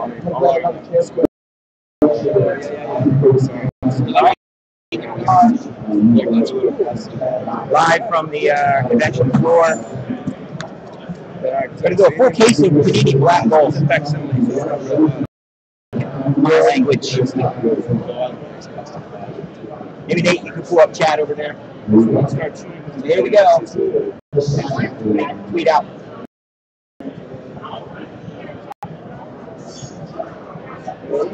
Live from the uh, convention floor. Gonna do a full casing of Panini Black Gold. My language. Maybe Nate, you can pull up chat over there. There we go. Tweet out. Oh, that's just stupid. Yeah,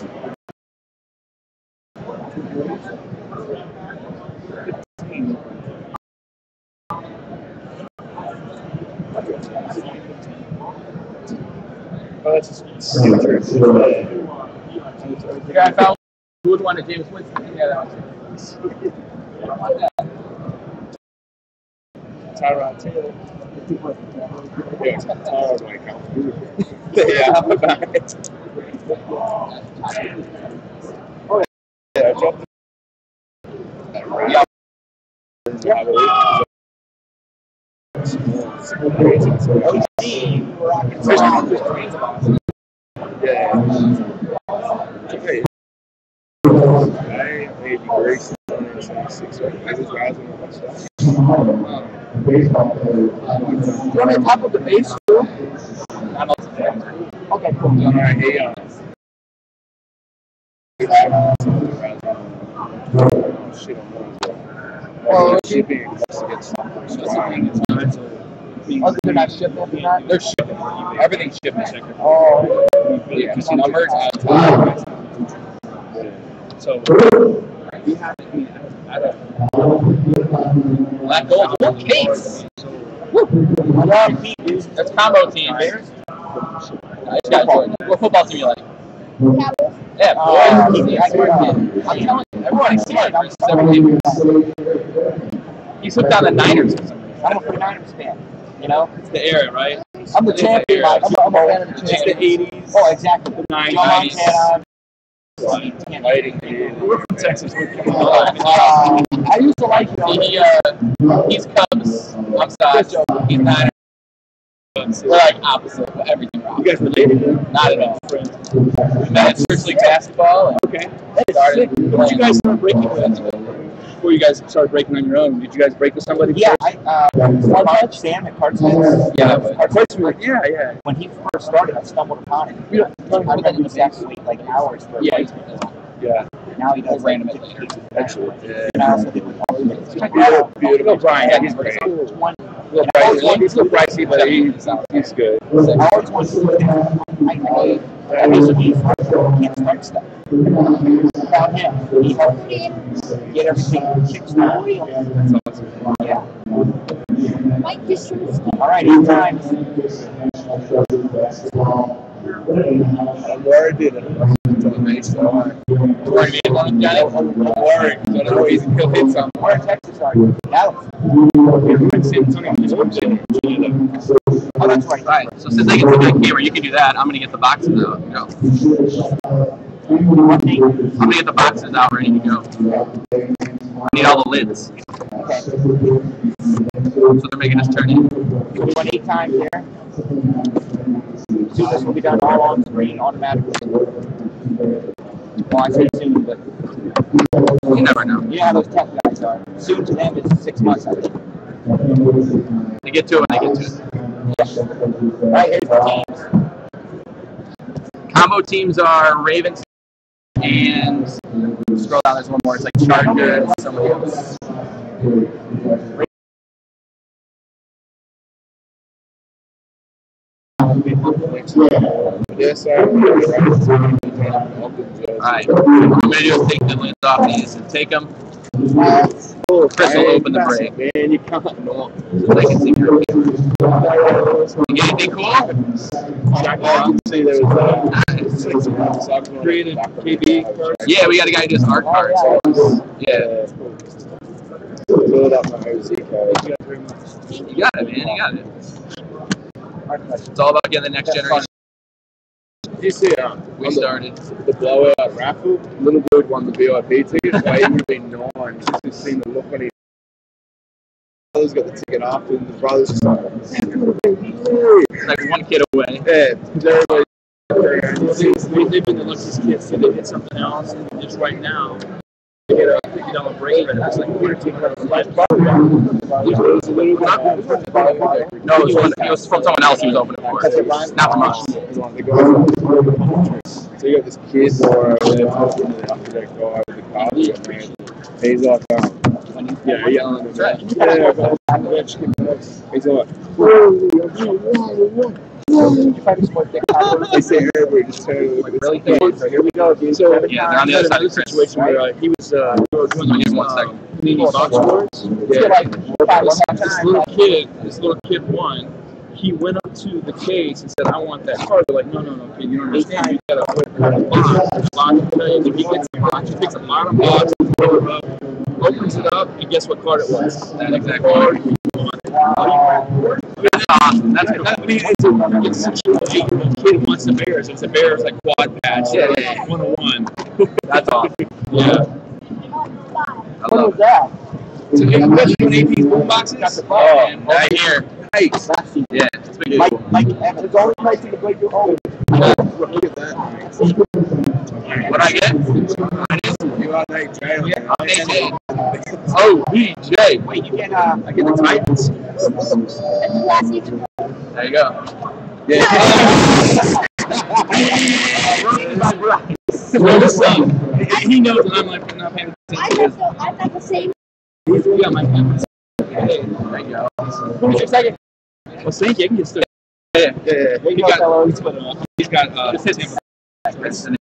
I found who would want a Jameis Winston. Yeah, that one's I don't want that. Tyrod Taylor. Yeah, Tyrod might count. yeah? Oh, yeah, I dropped Yeah. Yeah. Okay. I made Grayson 176. I was rising on my. Do you want me to top up the base too? I'm also Okay, cool. All right, hey, uh, oh, shit, I'm wrong. Well, shipping get stuff. Oh, they're not shipping? They're shipping. Everything's shipping. Oh, Yeah, because numbers out. So, we have, I mean, I don't. Black Gold, full case. That's combo team. Nice guy, Jordan. What football team you like? Yeah, Uh, boy. I'm telling you, everybody's smart. There's seven games. He slipped down the Niners or something. I'm a 49ers fan. You know? It's the era, right? I'm the It's champion. I'm, I'm a fan of the It's the 80s. Oh, exactly. The 90s. Joe Montana. Lighting. We're from Texas. Uh, I used to like, know, He, uh, he's Cubs. I'm Sox. He's Niners. We're like opposite, but everything wrong. You guys related? Not at all. We met at Church League basketball. Okay. started Did you guys start breaking with? Before you guys started breaking on your own, did you guys break with somebody? yeah, I, uh, Cartwright, Sam at Cartwright. Yeah, Cartwright, yeah, yeah. When he first started, I stumbled upon it. We don't- I remember he was having to wait like hours for a Yeah. Yeah. Now he does Random like at 50 pieces. Actually, yeah. And I also did with Ultimate. Beautiful, beautiful. Brian, yeah, he's great. It's one- A little pricey, he's a little pricey, but he, he's good. I always wanted to do. I, I, I basically can't start stuff. Yeah. Mike. All right, that until the base, so I'm me it? He'll hit. Where Texas are you? Dallas. Oh, that's right. Right. So since I get to the camera, you can do that. I'm gonna get the boxes out. You know. I'm gonna get the boxes out ready to go. I need all the lids. Okay. So they're making us turn in. We went eight times there. Soon this will be done all on screen automatically. Well, I say soon, but You never know. you know how those tech guys are. Soon to them is six months, I think. They get to it when they get to it. All right, here's the teams. Combo teams are Ravens and scroll down. There's one more. It's like Charger and somebody else. Yes, sir. All right. I'm gonna is take the lids off these and take them. Chris will open the break. Man, you can't know. So they can see your You get anything cool? I can see there was uh, Created KB. Yeah, we got a guy who does art cards. Yeah. Build up my OZ card. You got it, man. You got it. It's all about getting the next generation. Did you see um, We on the- started. the blowout raffle? Little dude won the VIP ticket. Why he really known? Just seen the look on his brothers got the ticket after, and the brothers just like, Like one kid away. yeah, They, they've been the luckiest kids. So they did something else, and just right now, they get a fifty dollar break credit. It's like thirteen dollars. No, it was, one, it was from someone else he was opening for. Not from us. So you got this kid or the college and down. Yeah, yeah. That's right. Yeah, Like, really? Here we go. So Yeah, on the other side of Chris. situation where uh, he was uh, uh. Yeah. This little kid, this little kid won. He went up to the case and said, "I want that card." They're like, "No, no, no, kid, you don't understand. You gotta put it a box. Lock it. And if he gets the box, he picks a bottom box, opens it up, and guess what card it was? That exact card. That's awesome. That's cool. That, I mean, it's a, it's such a eight-year-old kid wants the Bears. It's a Bears like quad patch. Yeah, yeah, yeah. One on one. That's awesome. Yeah. I love it. So you have what you doing AP's boom boxes? Oh, right here. Nice. Yeah, it's been. Mike Evans, always nice to play your home. Look at that. What I get? You are like Jalen. AJ. Oh, BJ. Wait, you get uh, I get the Titans. There you go. Well, listen, he knows that I'm like not paying I attention. have the, I have the same. You got my camera. There you give second. Well, thank get started. Yeah, Yeah. He got, he's got, uh, he's got uh, This is an-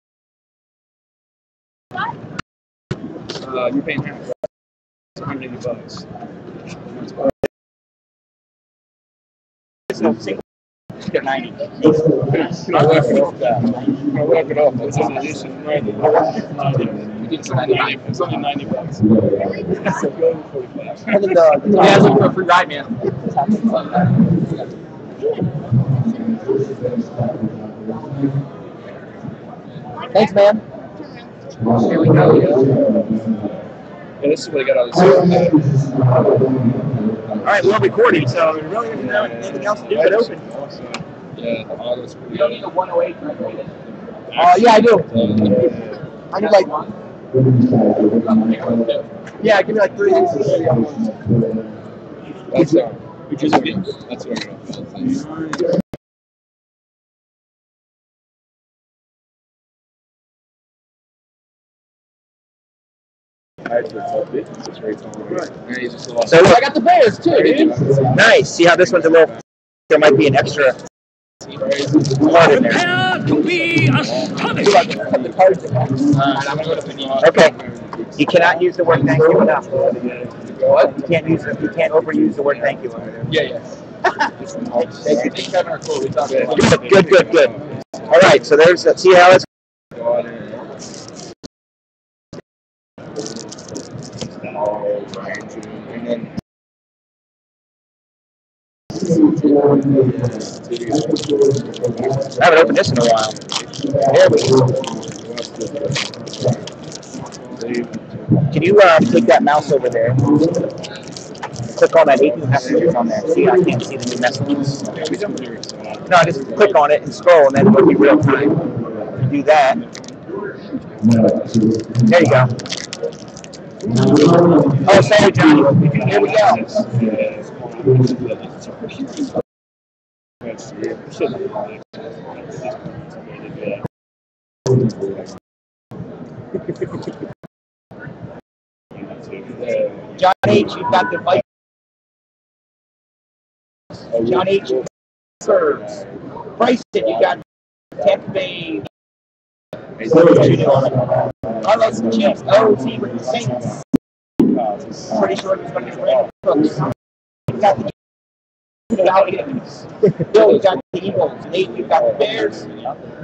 uh, you're paying half. It's 180 bucks. They're 90. Can I laugh it off laugh it off? It's an addition. Right? It's only 90, it's only 90 bucks. That's a good 45. And then the, Yeah, I was looking for a free ride, man. Thanks, man. Here we go. Yeah, this is what I got all this. All right, we're recording, so we really doesn't have anything else to do but open. Yeah, the auto's pretty You don't need good. a 108 right Uh, yeah, I do. I need like, yeah, give me like three. inches. That's uh, Which is a good. that's what I'm gonna. So I got the Bears too. Nice. See how this one's a little. There might be an extra there. to be astonished. The cards in there. I'm gonna go to Panini. Okay. You cannot use the word thank you enough. What? You can't use it. You can't overuse the word thank you. Yeah, yeah. Thank you. Thanks for having our call. We talked about it. Good, good, good. All right. So there's. See how it's. I haven't opened this in a while. There we go. Can you uh, take that mouse over there? Click on that eight new messages on there. See, I can't see the new messages. No, just click on it and scroll, and then it'll be real time. You do that. There you go. Oh, sorry, Johnny. Here we go. John H., you've got the Vikings. John H. serves. Bryson, you got Tampa Bay. Carlos the Chiefs. OT with the Saints. Pretty sure he's going to be Brandin Cooks. You got the Falcons. Bill, you got the Eagles. Nate, you got the Bears.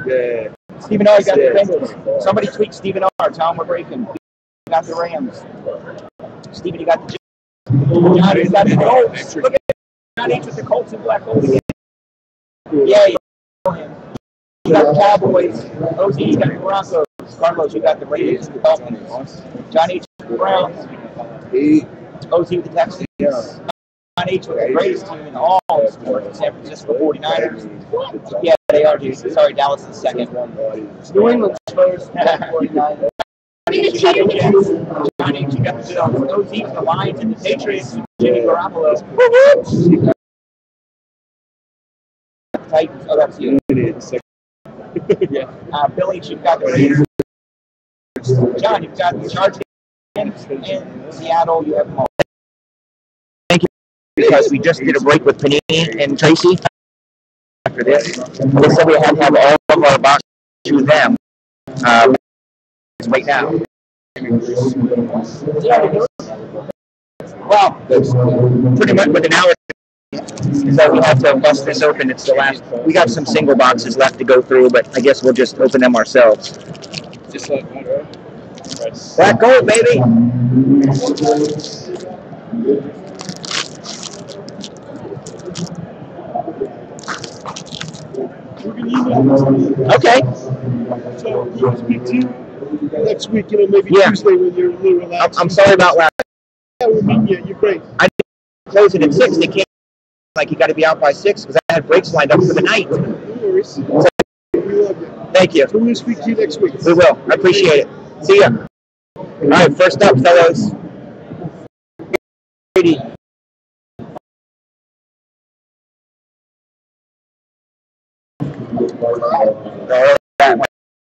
Yeah. Stephen R. You got the Bengals. Somebody tweet Stephen R. Tell him we're breaking. You got the Rams. Stephen, you got the Jets. John, you got the Colts. Look at John H. with the Colts and Black Holes again. Yeah, you know him. You got the Cowboys. OZ, you got the Broncos. Carlos, you got the Ravens and the Dolphins. John H. with the Browns. OZ the Texans. John H. with the greatest team in all of sports, San Francisco 49ers. Yeah, They are, dude. Sorry, Dallas is second. New England Spurs. Johnny, she got the Jets. Johnny, she got the those Eagles, the Lions, and the Patriots. Jimmy Garoppolo. Titans. Oh, that's you. yeah. Uh, Billy, you've got the Raiders. John, you've got the Chargers. In Seattle, you have them all. You. Because we just did a break with Panini and Tracy. After this, they said we had to have all of our boxes to them. Um, right now. Well, pretty much with an hour. So we have to bust this open. It's the last. We got some single boxes left to go through, but I guess we'll just open them ourselves. Just like that. Black gold, baby. Okay. So we'll speak to you next week, you know, maybe Yeah. Tuesday when you're a little I'm, relaxed. I'm sorry about last. Yeah, we'll meet you. You're great. Closing at six. They can't. Like you got to be out by six because I had breaks lined up for the night. No worries. We love you. Thank you. So we'll speak to you next week. We will. I appreciate it. See ya. All right. First up, fellows. No.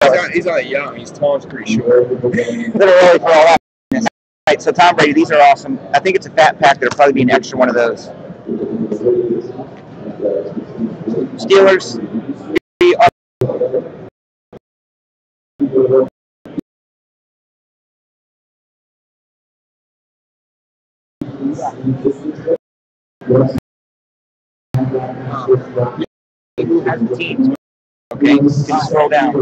He's not, he's not young. He's tall. He's pretty short. little early for all that. All right, so Tom Brady, these are awesome. I think it's a fat pack. There'll probably be an extra one of those. Steelers. three up. Has the teams. Okay, you can scroll down.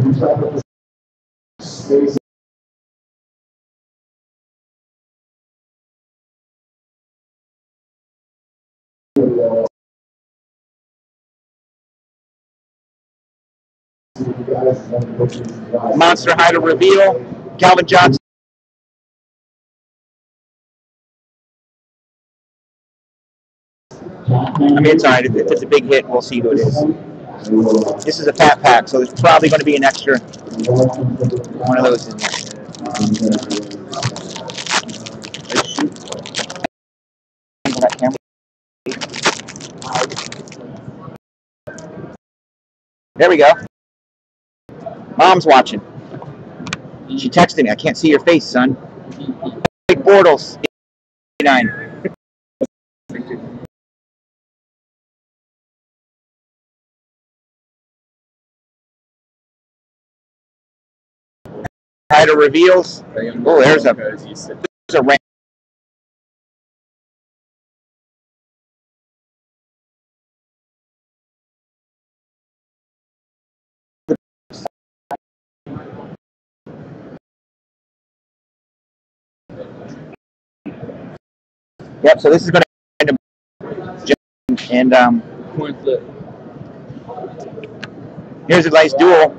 Monster Hider reveal. Calvin Johnson. I mean, it's all right. If it's a big hit, we'll see who it is. This is a fat pack, so there's probably going to be an extra one of those in there. There we go. Mom's watching. She texted me. I can't see your face, son. Big Bortles. 89. Hider reveals. Oh, there's a there's a ram. Yep. So this is going to and um, here's a nice duel.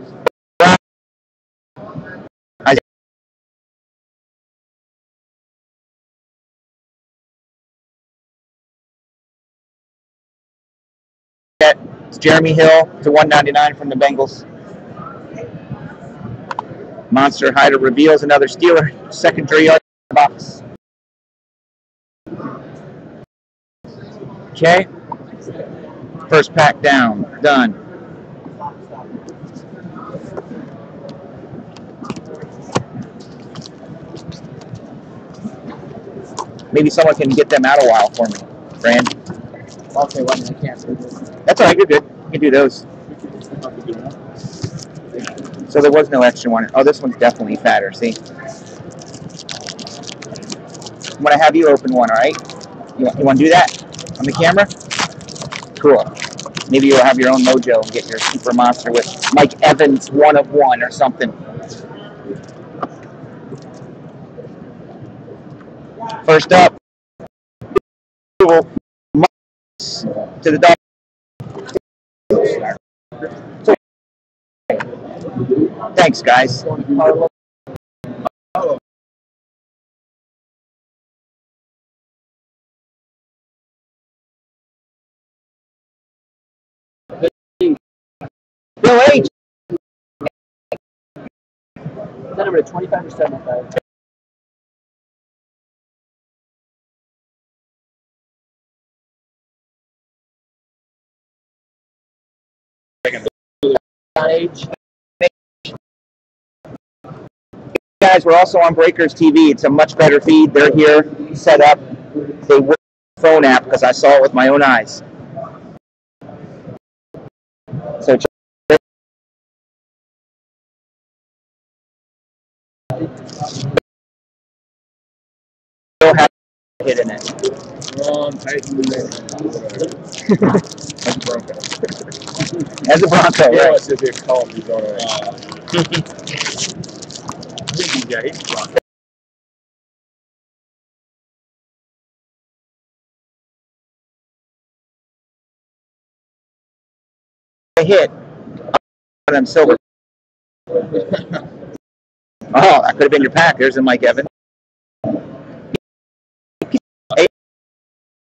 It's Jeremy Hill to 199 from the Bengals. Monster Hider reveals another Steeler secondary yard box. Okay. First pack down. Done. Maybe someone can get them out a while for me, Brand. Okay, well, I can't. That's all right. You're good. You can do those. So there was no extra one. Oh, this one's definitely fatter. See. I'm gonna have you open one. All right. You, you want to do that on the camera? Cool. Maybe you'll have your own mojo and get your super monster with Mike Evans one of one or something. First up, to the dog. Thanks, guys. Bill H. Set him at 25 or 75. page. Guys, we're also on Breakers TV. It's a much better feed. They're here, set up. They work the phone app because I saw it with my own eyes. So. Still have it in it. Titan. That's Bronco. As a Bronco, Yeah, right? it's if you call him, he's on it. Yeah, he's a hit. Them silver. Oh, that could have been your pack. There's a Mike Evans.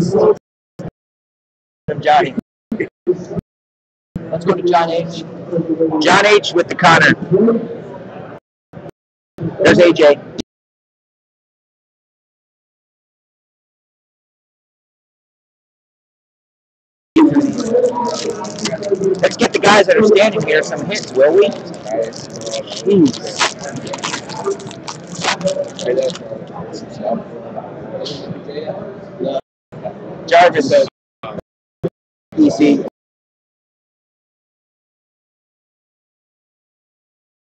From Johnny. Let's go to John H. John H with the Connor. There's AJ. Let's get the guys that are standing here some hits, will we? Jarvis. EC.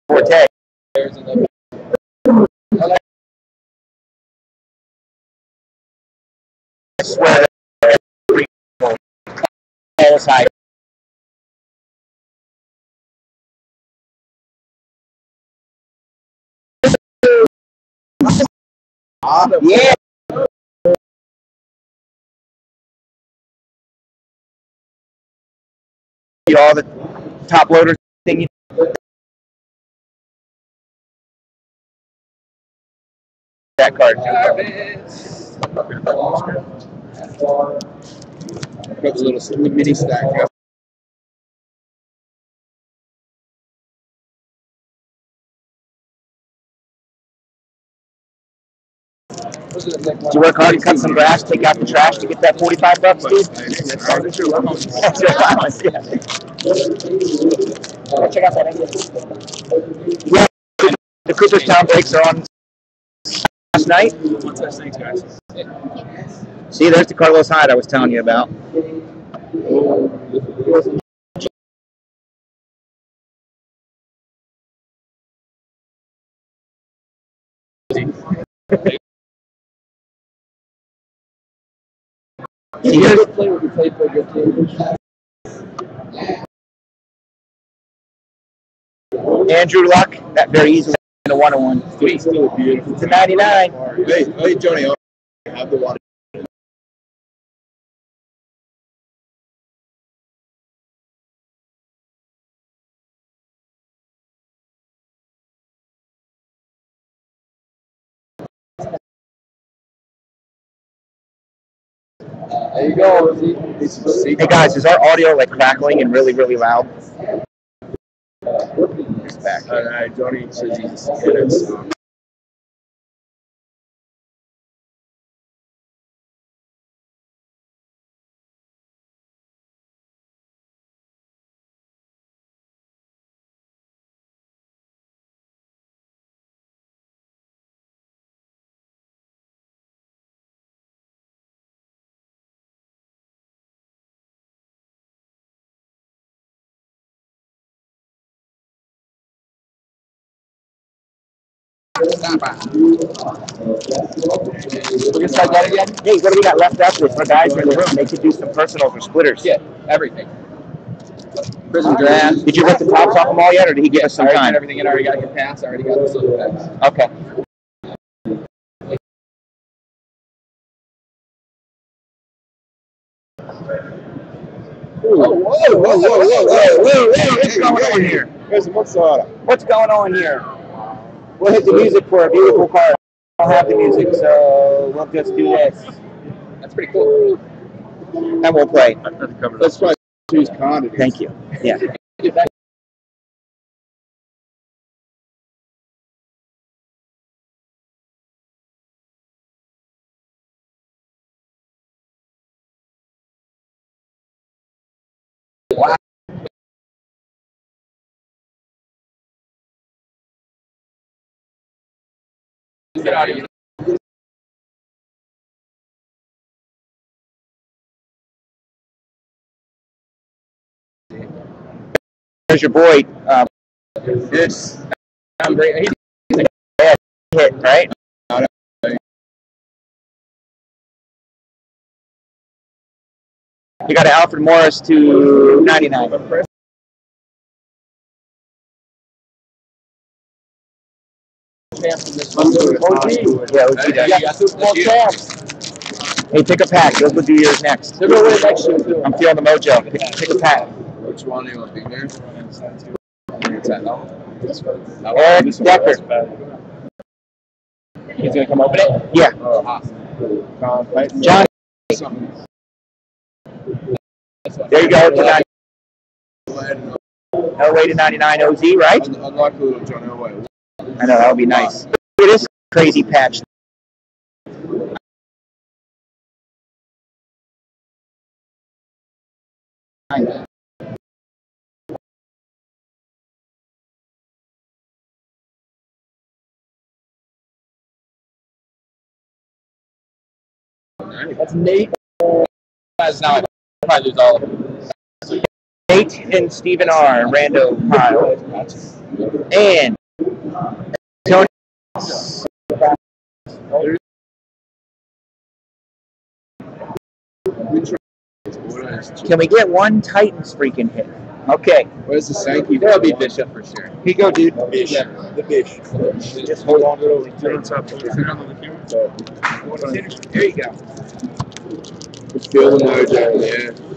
Forte. I swear that every. Yeah. All the top loaders thing. That card. Put a little mini stack Did you work hard and cut some grass, take out the trash to get that 45 bucks, dude? That's your allowance, yeah. Yeah, Check out that exit. Yeah, the Cooperstown breaks are on last night. Thanks, guys. See, there's the Carlos Hyde I was telling you about. See, here's, Good player who played for a good team. Andrew Luck, that very easy in a one on one. Still, still beautiful. It's a 99. Hey, hey, Johnny, I have the water. There you go. Hey guys, is our audio like crackling and really, really loud? Back. Uh. We're gonna start that again. Hey, what do we got left after? For guys in the room, they could do some personals or splitters. Yeah, everything. Prism draft. Did you rip the tops off them all yet, or did he give us some I already got everything in. I already got your pass. I already got the silver packs. Okay. Whoa, whoa, whoa, whoa, whoa, whoa, whoa, What's going on here? What's going on here? We'll hit the music for a beautiful car. I don't have the music, so we'll just do this. That's pretty cool. And we'll play. Let's try choose quantity. Thank you. Yeah. Dude, that- Get out of here. There's your boy. Um, This. I'm great. He's hit, right? You got an Alfred Morris to 99. Yeah, OG does. Yeah, you got Super Bowl champs. Hey, pick a pack. Those will do yours next. They're gonna win next year too. I'm feeling the mojo. Pick, pick a pack. Which one do you want to be here? Eric Decker. He's gonna come open it. Yeah. John. There you go. To 90. Elway to 99 OZ, right? Unlikely to John Elway. I know, that would be nice. This crazy patch. That's Nate. That's now. I probably lose all of them. Nate and Stephen R. Rando Pile. And Can we get one Titans freaking hit? Okay. Where's the Sankey? There'll be Bishop for sure. Here you go, dude. Bish. The Bish. Just hold on to those. Turn on top. Turn on the camera. There you go. Feel the mojo in the.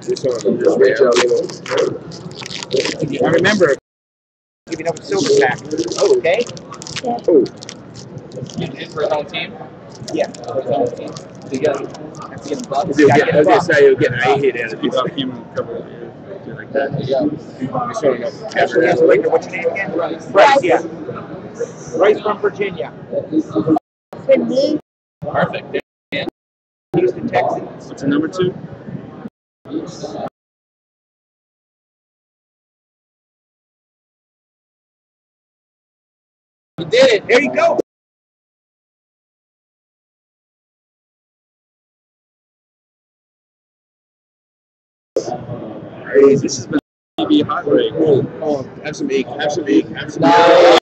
This one, just reach out a little. And remember, giving up a silver pack. Okay? Oh, He's for his own team. Yeah. For his own team. So you gotta have to bucks. He'll get- I was gonna say he'll get an A hit out of Keep this. off camera cover it. Yeah, like that. Yeah. He's showing up. Actually, yes, wait, what's your name again? Bryce. Bryce, yeah. Bryce from Virginia. Perfect. Houston Texans. What's the number two? He did it. There you go. Hey, this has been a TV hot break. Oh, oh, have some egg, have some egg, have some egg.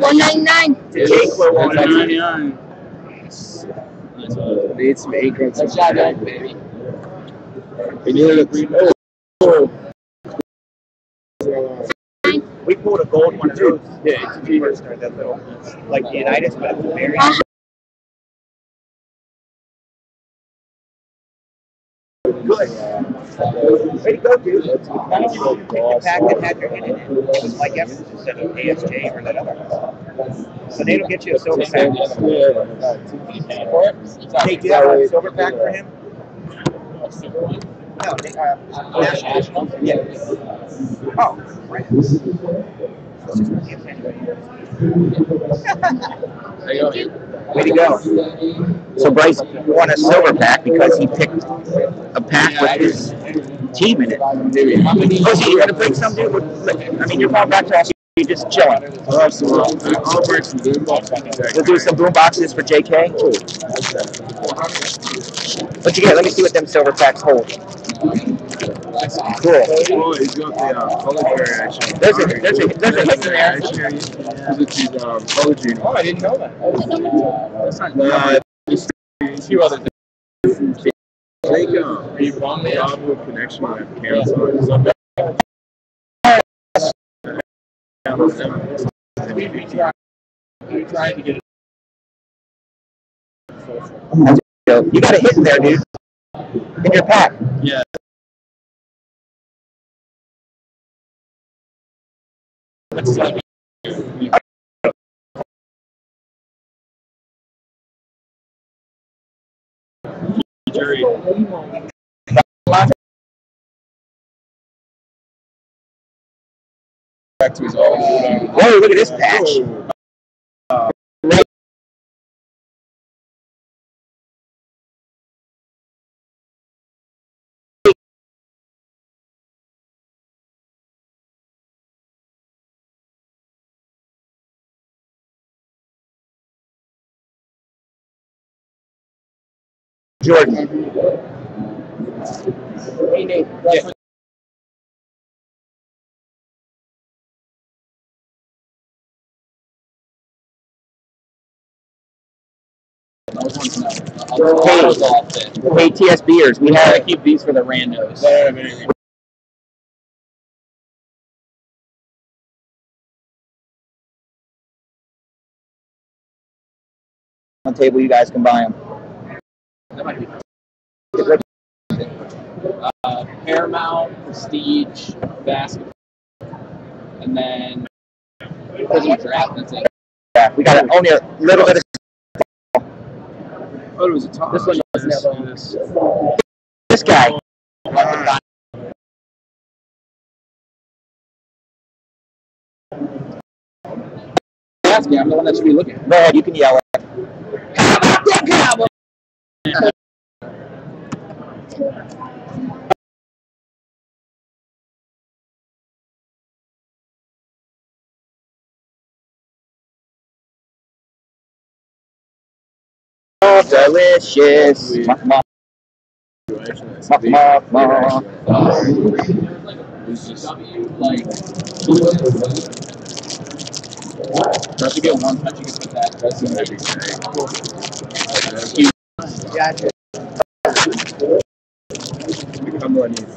One ninety nine. Jake will want That's it. 99. Nice. Uh, Need some egg Nice job, baby. And you look oh, oh. We pulled a gold one of those. Yeah, it's first or that little, like the United, but it's very. Uh-huh. Good. Way to go, dude. Why don't you pick the pack that had your hit in it? It was Mike Evans instead of ASJ or that other one. So they don't get you a silver pack. They did have a silver pack for him? No, they, uh, national. Yeah. Oh, right. You. Way to go. So Bryce won a silver pack because he picked a pack with his team in it. Oh, so you gonna bring some dude? with- I mean, you're going back to you're just chilling. We'll do some boom boxes for JK. What you get? Let me see what them silver packs hold. Cool. Oh, he's got the uh, college. There's a there's a there's a hit in there. Because it's his um, college uni. Oh, I didn't know that. That's not No, a few other things. Think um, the Arbor connection with council. We tried to get it. You got a hit in there, dude. In your pack. Yeah. Let's see. Jerry. Back to his old. Whoa, look at this patch. Jordan. Hey, Nate. I'll- Hey. Hey, TSBers, we We gotta keep these for the randos. on table. You guys can buy them. That might be. Uh, Paramount, Prestige, Basketball, and then Prism Draft. That's it. Yeah, we got only a little bit of Oh, it was a top. This one doesn't This- have this- this guy. Ask me. I'm the one that should be looking. Go ahead, you can yell it. Oh, delicious. Muck, muck, muck, muck, muck. Like a CW, like. Don't you get one touch? You can put that. That's in Every there. One of these.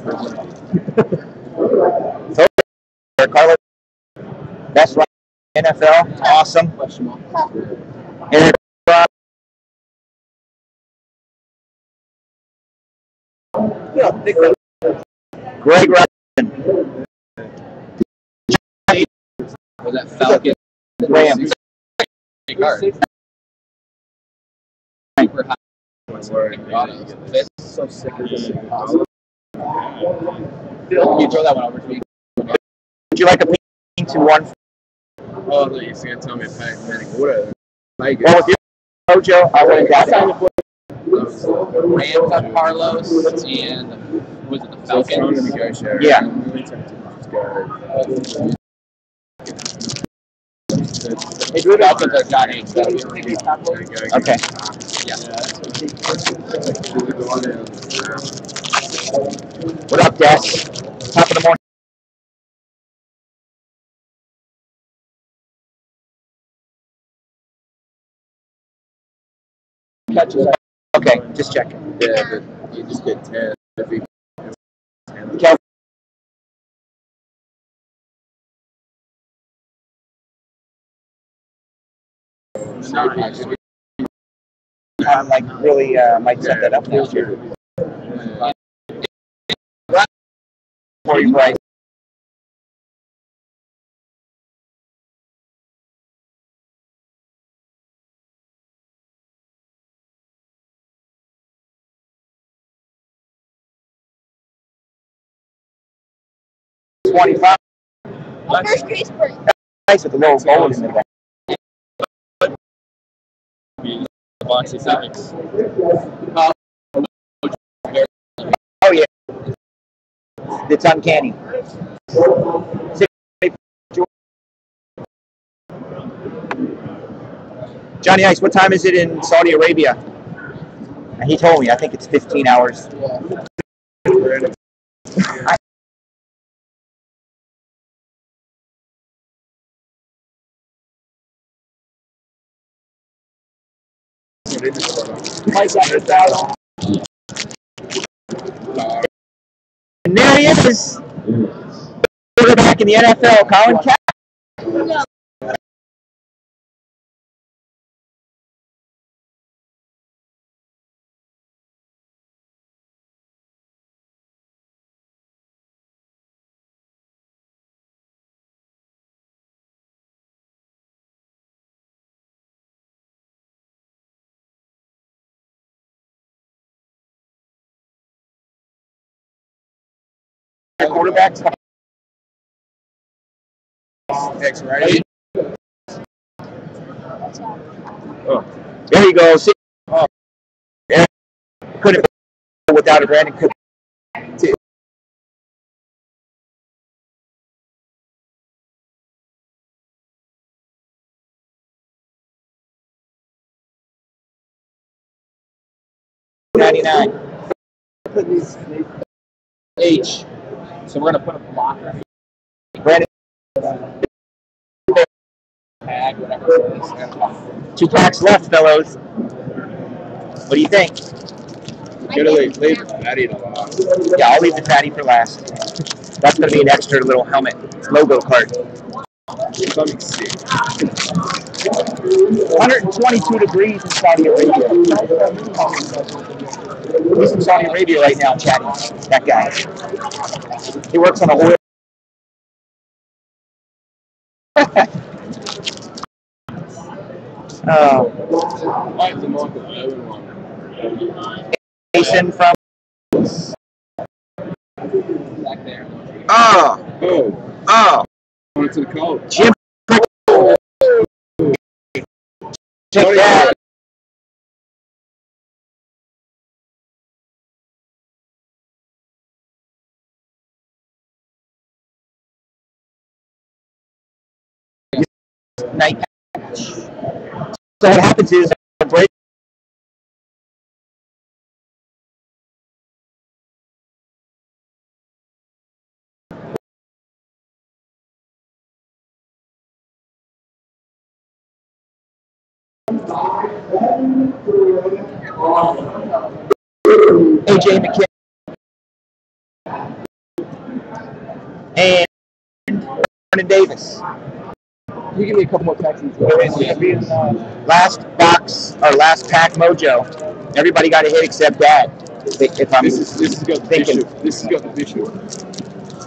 Carlos, best right NFL. Awesome. And uh, Greg Robinson, Was that Falcon? Rams. Fifth. So sick of. Can you throw that one over to me? Would you like a ping to one? Oh, you're to tell me to pay Manic Water. Vegas. Well, with your Mojo, I would have got it. Rams on Carlos and was it the So trying to Falcons? Yeah. I'm really tempted to just go. Hey, Falcons are John H. Okay. What up, Des? Top of the morning. Catches. Okay, just checking. Yeah, but you just get 10. If you Kel- I'm like really uh, might set that up next year. For you, Bryce. Twenty-five. First spring. Nice with the little gold in the back. Oh yeah. It's uncanny. Johnny Ice, what time is it in Saudi Arabia? And he told me, I think it's 15 hours. And there he is. Quarterback in the NFL, Colin Kaepernick. Quarterbacks. X right. Oh, there you go. See, oh, yeah. couldn't without a Brandon. Ninety-nine. H. So we're gonna put a blocker, Brandon, tag, whatever it is. two packs left, fellows. What do you think? Gotta leave, leave the patty to last. Yeah, I'll leave the patty for last. That's gonna be an extra little helmet logo card. Something sick. 122 degrees in Saudi Arabia. He's in Saudi Arabia right now, chatting. That guy. He works on a oil. oh, Why is the market eleven one? Jason from. Back there. Oh, Oh, oh, going to the. Jim. Check that. Night. So what happens is uh, a break. AJ McKinnon and Vernon Davis. You give me a couple more taxis. Last box or last pack mojo. Everybody got a hit except Dad. If I'm This is this has got the thinking bishop. This has got the bishop.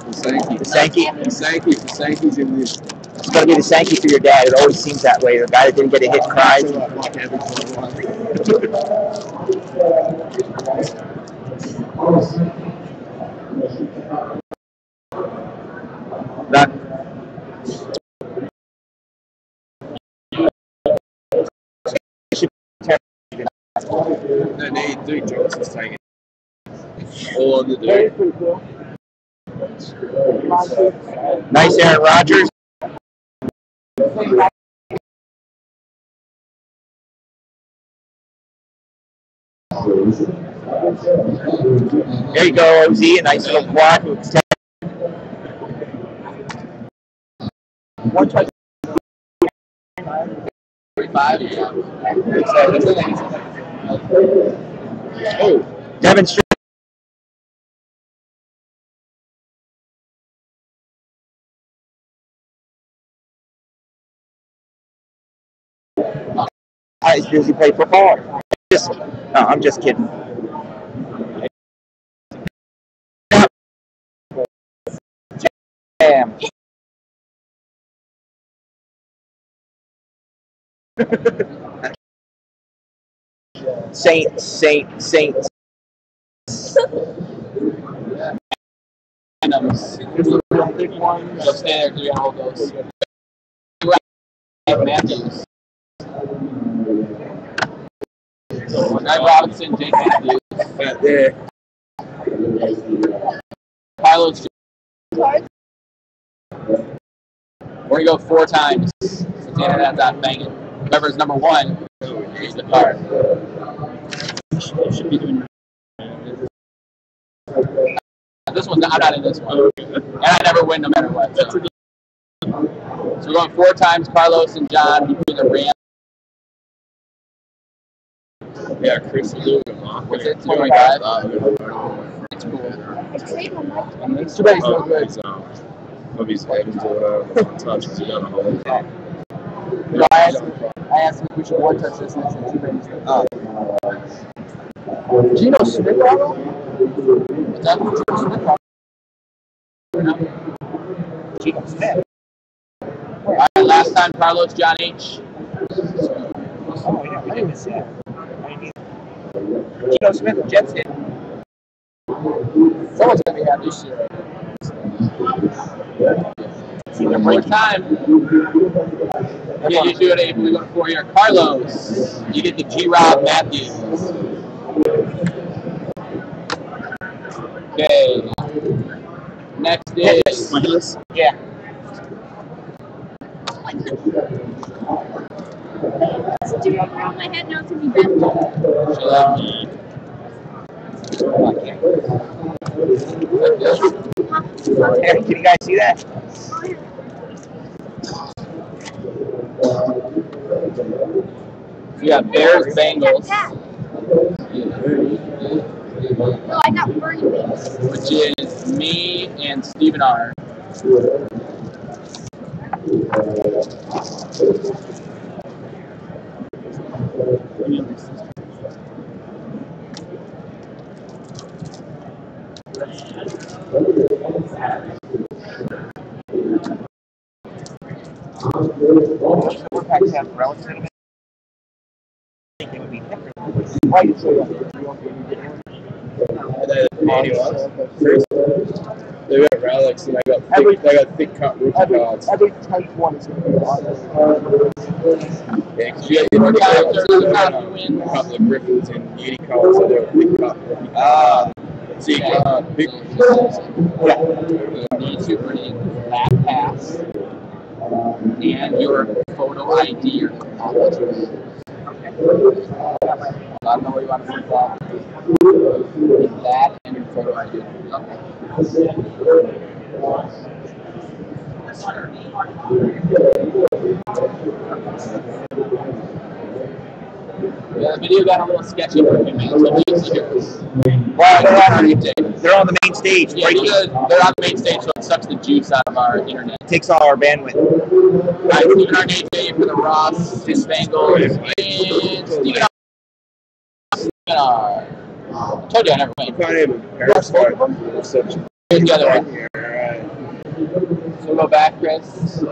The Sankey. the Sankey, The Sankey. The Sankey's in this. it's gonna be the Sankey for your dad. It always seems that way. The guy that didn't get a hit cries. Like on the. Nice Aaron Rodgers. There you go, OZ. A nice little quad. One touch. Devin Street. I he play football? Just, no, I'm just kidding. Damn. Saint, Saint, Saint. Randoms. Go stay there till you all those. Matthews. Greg Robinson, Jake Matthews, that there. Carlos. We're gonna go four times. Since the internet's not banging. Whoever's number one, here's the card. Should be doing This one's I'm not in this one, and I never win no matter what. So, so we're going four times. Carlos and John between the Rams. Yeah, Chris Lou and Mock. What's it, 25? Uh, It's cool. Trade my mic. It's too bad he's no of good. his, of his Evans or whatever, one touch because he got a whole thing. No, I asked, I asked him if we should one touch this and I said too bad he's no good. Geno Smith? What's that? Geno? Geno Smith. Last time Carlos John H. Oh, yeah. I didn't either. Geno Smith, Jets did. Someone's gonna be happy this year. See their One more time. Yeah, you do it if we go to four year. Carlos, you get the G Rob Matthews. Okay. Next is My list. Yeah. It's too around my head now to be bent. Shalom. Hey, can you guys see that? We got Bears Bengals, No, I got Bernie Wings. which is me and Stephen R. Quarterbacks have They relics and they got thick, Every- they got thick cut rookie Every, cards. every tenth one is going to be Yeah, 'cause you Yeah, a couple of Griffins and Uni cards, they're thick cut rookie Ah. cards. So you uh, pick. You need to bring that pass and your photo ID or I don't know where you want to put that. That and your photo ID. Okay. Yeah, the video got a little sketchy for me, man. So please hear. Well, they're on, they're on the main stage. Yeah, breaking. they're, they're on the main stage, so it sucks the juice out of our internet. It takes all our bandwidth. All right, Stephen. AJ for the Ross and and Stephen R. Stephen R. I told you I never win. Can't even compare card reception. Here's the other one. Yeah, right. So go back, Chris.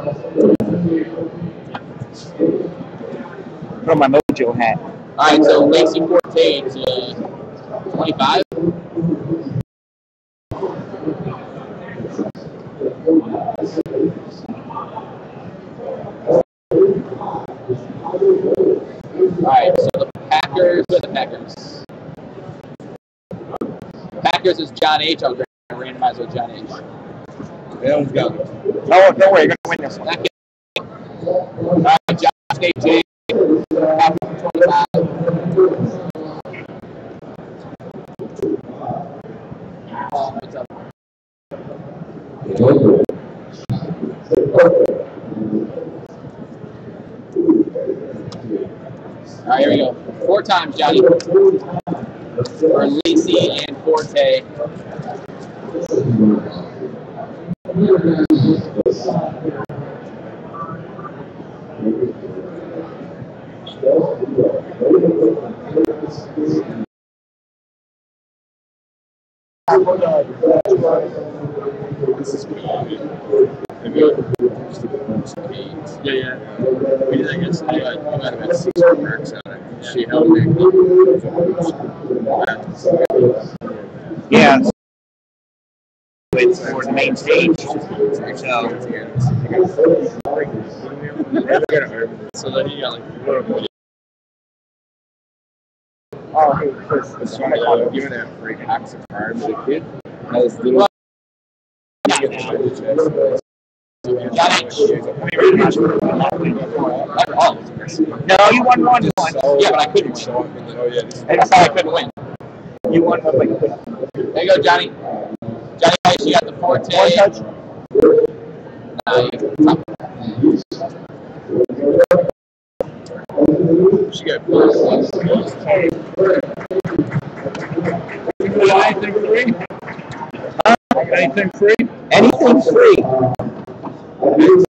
On my mojo hat. All right, so Lacy Forte to uh, 25. All right, Packers Packers. Packers is John H. I'll randomize with John H. That one's got Oh, don't worry, you're going to win this one. Second. Uh, All right, Josh AJ. Packers 25. Oh, what's up? All right, here we go. Four times, Johnny. For Lacy and Forte. This is. Have you used to go to Kate's? Yeah, yeah. We did that against I got, you got about six marks on it. She held me. Yeah. It's for the main stage. So, So then you got like oh, hey, Chris. It's funny, uh, giving that free hacks of card to the kid. I was little. No, you won one. one. Yeah, but I couldn't win. Oh, yeah, That's how I couldn't win. You won one, but you couldn't. There you go, Johnny. Johnny, you got the four One touch. You. She got four. Anything free? Huh? Anything free? Anything free that we